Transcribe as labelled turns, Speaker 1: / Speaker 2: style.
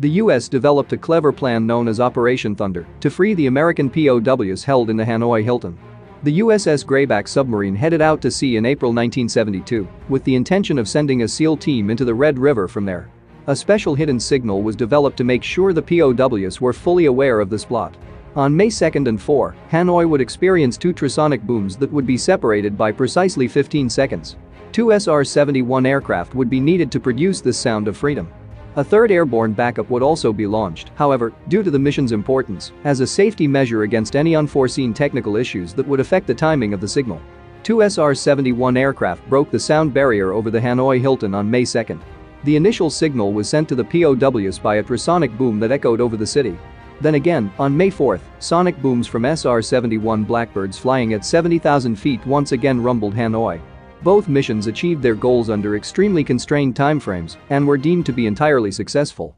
Speaker 1: The US developed a clever plan known as Operation Thunder to free the American POWs held in the Hanoi Hilton. The USS Grayback submarine headed out to sea in April 1972 with the intention of sending a SEAL team into the Red River from there. A special hidden signal was developed to make sure the POWs were fully aware of this plot. On May 2 and 4, Hanoi would experience two trisonic booms that would be separated by precisely 15 seconds. Two SR-71 aircraft would be needed to produce this sound of freedom. A third airborne backup would also be launched, however, due to the mission's importance, as a safety measure against any unforeseen technical issues that would affect the timing of the signal. Two SR-71 aircraft broke the sound barrier over the Hanoi Hilton on May 2. The initial signal was sent to the POWs by a trisonic boom that echoed over the city. Then again, on May 4, sonic booms from SR-71 Blackbirds flying at 70,000 feet once again rumbled Hanoi. Both missions achieved their goals under extremely constrained timeframes and were deemed to be entirely successful.